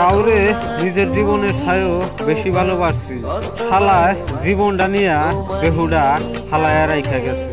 কাউরে নিজের জীবনের ছায়ও বেশি ভালোবাসছি। হালায় জীবনটা নিয়া বেহুডা হালায় রাইখা গেছে।